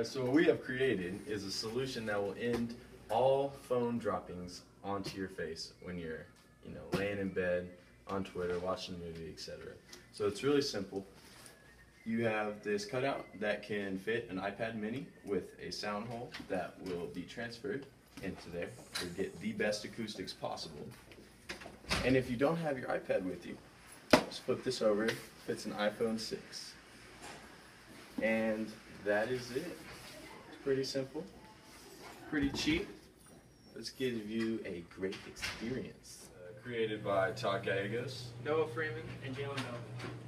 Alright, so what we have created is a solution that will end all phone droppings onto your face when you're, you know, laying in bed, on Twitter, watching a movie, etc. So it's really simple. You have this cutout that can fit an iPad mini with a sound hole that will be transferred into there to get the best acoustics possible. And if you don't have your iPad with you, just flip this over, fits an iPhone 6. And that is it. It's pretty simple, pretty cheap. Let's give you a great experience. Uh, created by Todd Gallegos. Noah Freeman and Jaylen Melvin.